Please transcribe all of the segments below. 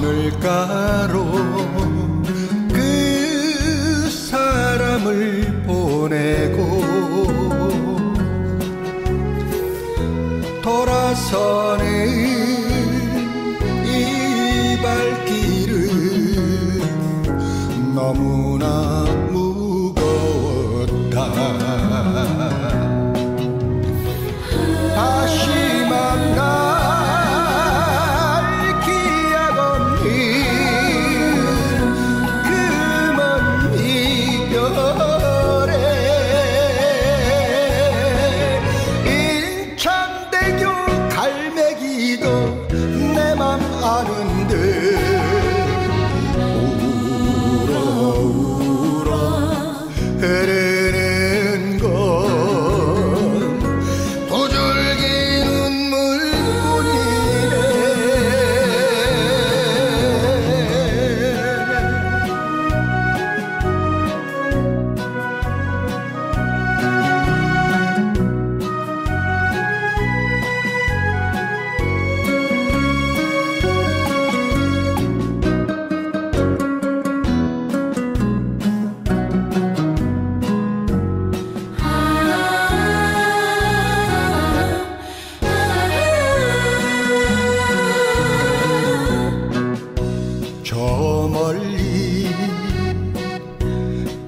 하늘가로 그 사람을 보내고 돌아서는 이 발길은 너무나 내 맘 아는데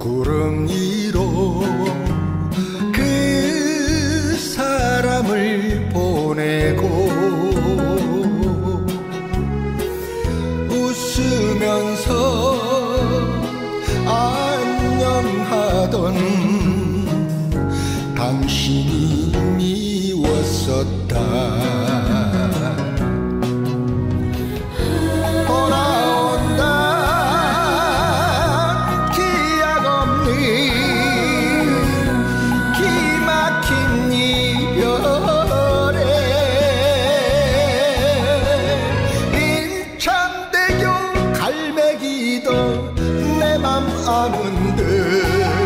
구름 위로 그 사람을 보내고 웃으면서 안녕하던 당신이 미웠었다 entender.